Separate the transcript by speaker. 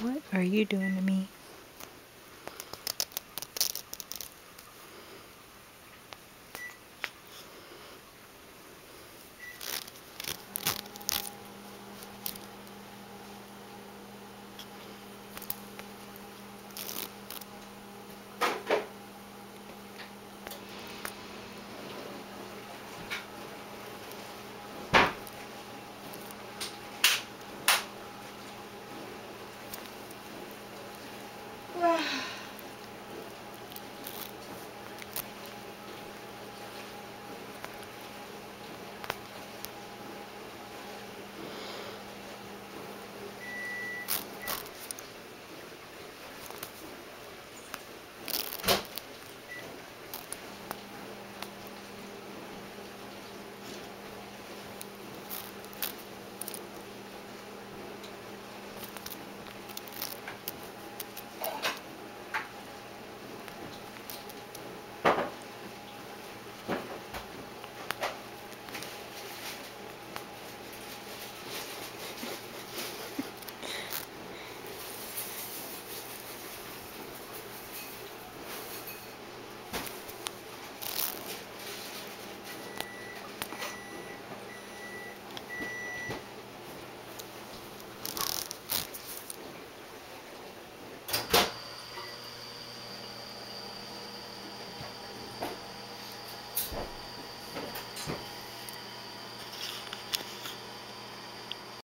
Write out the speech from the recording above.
Speaker 1: What are you doing to me? 哎